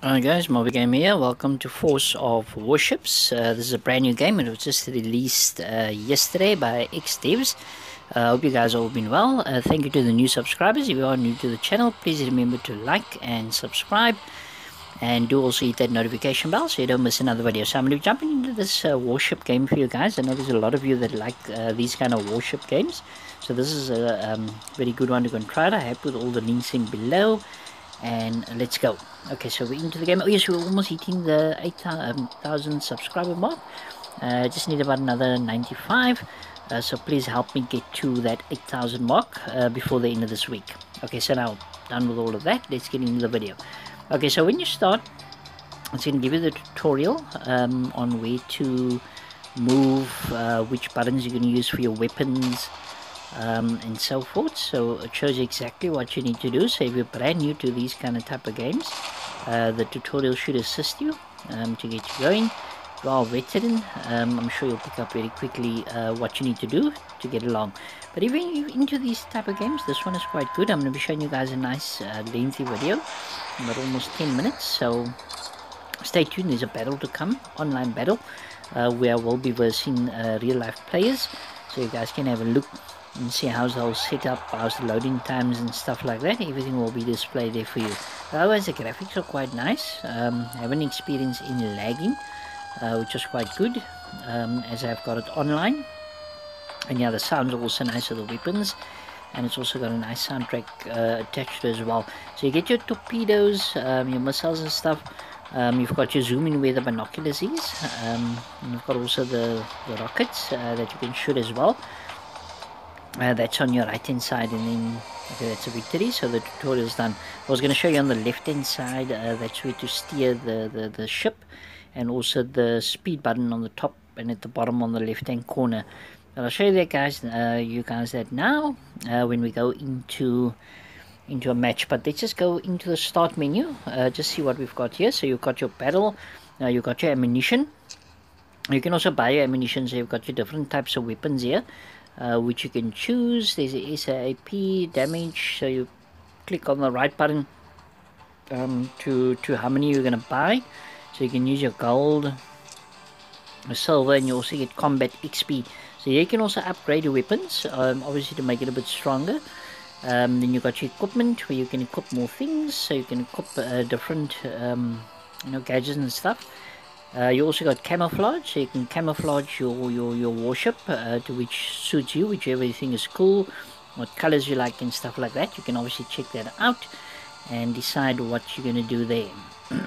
Alright guys, Mobie Game here. Welcome to Force of Warships. Uh, this is a brand new game. It was just released uh, yesterday by XDevs. I uh, hope you guys all been well. Uh, thank you to the new subscribers. If you are new to the channel, please remember to like and subscribe. And do also hit that notification bell so you don't miss another video. So I'm going to be jumping into this uh, warship game for you guys. I know there's a lot of you that like uh, these kind of warship games. So this is a um, very good one to go and try it. I have put all the links in below and let's go. Okay so we're into the game. Oh yes we're almost hitting the 8000 um, subscriber mark. Uh, just need about another 95 uh, so please help me get to that 8000 mark uh, before the end of this week. Okay so now done with all of that let's get into the video. Okay so when you start it's going to give you the tutorial um, on where to move uh, which buttons you're going to use for your weapons um, and so forth. So it shows you exactly what you need to do. So if you're brand new to these kind of type of games uh, the tutorial should assist you um, to get you going. If you are a veteran um, I'm sure you'll pick up very quickly uh, what you need to do to get along. But even you're into these type of games this one is quite good. I'm going to be showing you guys a nice uh, lengthy video but almost 10 minutes. So stay tuned. There's a battle to come online battle uh, where we'll be versing uh, real life players. So you guys can have a look and see how's the whole setup, how's the loading times and stuff like that. Everything will be displayed there for you. Otherwise, the graphics are quite nice. Um, I haven't experienced any lagging, uh, which is quite good, um, as I've got it online. And yeah, the sounds are also nice of the weapons. And it's also got a nice soundtrack uh, attached as well. So you get your torpedoes, um, your missiles and stuff. Um, you've got your zoom in where the binoculars is. Um, and you've got also the, the rockets uh, that you can shoot as well uh, that's on your right hand side and then okay, that's a victory. So the tutorial is done. I was going to show you on the left hand side uh, that's where to steer the, the, the ship and also the speed button on the top and at the bottom on the left hand corner. But I'll show you that guys uh, you guys that now uh, when we go into into a match. But let's just go into the start menu uh, just see what we've got here. So you've got your battle uh, you've got your ammunition. You can also buy your ammunition so you've got your different types of weapons here uh, which you can choose. There's a SAP damage so you click on the right button um, to to how many you're gonna buy. So you can use your gold silver and you also get combat XP so you can also upgrade your weapons um, obviously to make it a bit stronger. Um, then you've got your equipment where you can equip more things so you can equip uh, different um, you know gadgets and stuff uh, you also got camouflage, so you can camouflage your, your, your warship uh, to which suits you, which everything is cool, what colors you like and stuff like that. You can obviously check that out and decide what you're going to do there.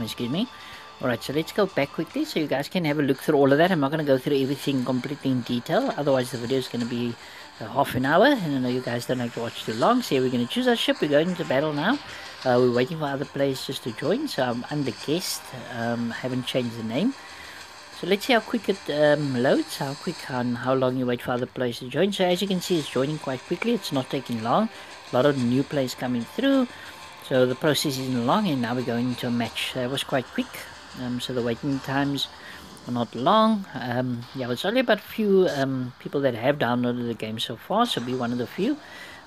Excuse me. Alright, so let's go back quickly so you guys can have a look through all of that. I'm not going to go through everything completely in detail, otherwise the video is going to be uh, half an hour, and I know you guys don't like to watch too long. So we're going to choose our ship, we're going into battle now. Uh, we're waiting for other players just to join, so I'm under guest, um, haven't changed the name. So let's see how quick it um, loads, how quick and how long you wait for other players to join. So as you can see, it's joining quite quickly, it's not taking long. A lot of new players coming through, so the process isn't long, and now we're going into a match. That was quite quick, um, so the waiting times are not long. Um, yeah, it's only about a few um, people that have downloaded the game so far, so be one of the few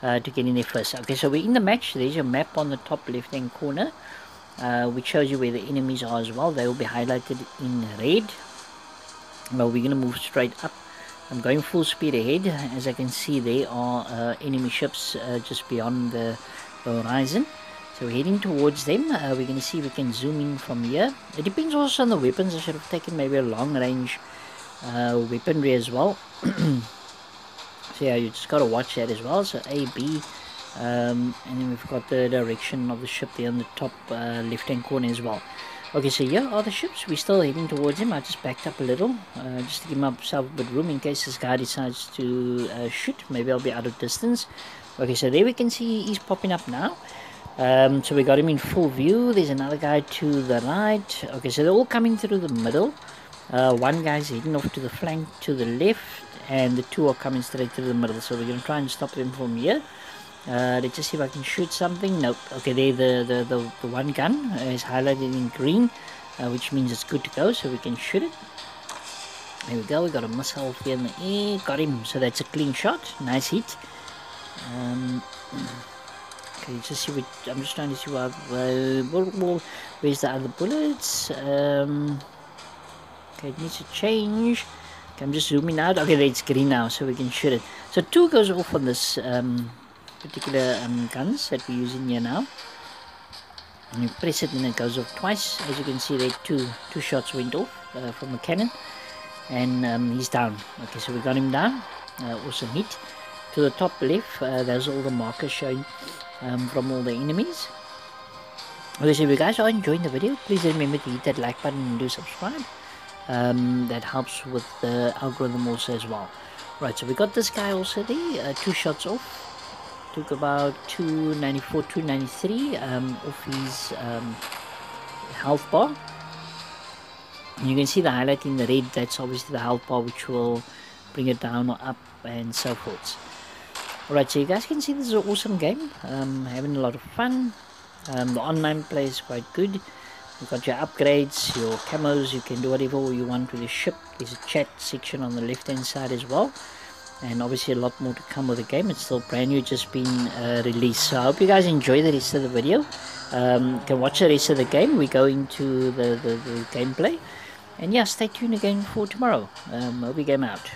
uh, to get in there first. Okay, so we're in the match. There's a map on the top left hand corner, uh, which shows you where the enemies are as well. They will be highlighted in red. Well, we're going to move straight up. I'm going full speed ahead. As I can see, there are uh, enemy ships uh, just beyond the, the, horizon. So we're heading towards them. Uh, we're going to see if we can zoom in from here. It depends also on the weapons. I should have taken maybe a long range uh, weaponry as well. yeah you just got to watch that as well so A B um, and then we've got the direction of the ship there on the top uh, left hand corner as well. Okay so yeah, are the ships. We're still heading towards him I just backed up a little uh, just to give myself a bit room in case this guy decides to uh, shoot. Maybe I'll be out of distance. Okay so there we can see he's popping up now. Um, so we got him in full view. There's another guy to the right. Okay so they're all coming through the middle. Uh, one guy's heading off to the flank to the left and the two are coming straight through the middle so we're going to try and stop them from here. Uh, let's just see if I can shoot something. Nope. Okay there the, the, the, the one gun is highlighted in green uh, which means it's good to go so we can shoot it. There we go we got a missile here in the air. Got him. So that's a clean shot. Nice hit. Um, okay just see what I'm just trying to see what where's the other bullets? Um, okay, it needs to change. Okay, I'm just zooming out. Okay, it's green now, so we can shoot it. So two goes off on this um, particular um, guns that we're using here now. And you press it and it goes off twice. As you can see, there two two shots went off uh, from a cannon, and um, he's down. Okay, so we got him down. Uh, also hit. To the top left, uh, there's all the markers showing um, from all the enemies. Okay, so if you guys are enjoying the video, please remember to hit that like button and do subscribe. Um, that helps with the algorithm also as well. Right, so we got this guy there, uh, two shots off. Took about 294 293 um, off his um, health bar. And you can see the highlight in the red that's obviously the health bar which will bring it down or up and so forth. Alright so you guys can see this is an awesome game. Um, having a lot of fun. Um, the online play is quite good you've got your upgrades your camos you can do whatever you want with your ship. There's a chat section on the left hand side as well. And obviously a lot more to come with the game. It's still brand new just been uh, released. So I hope you guys enjoy the rest of the video. Um, you can watch the rest of the game. We go into the, the, the gameplay. And yeah stay tuned again for tomorrow. Um, hope you game out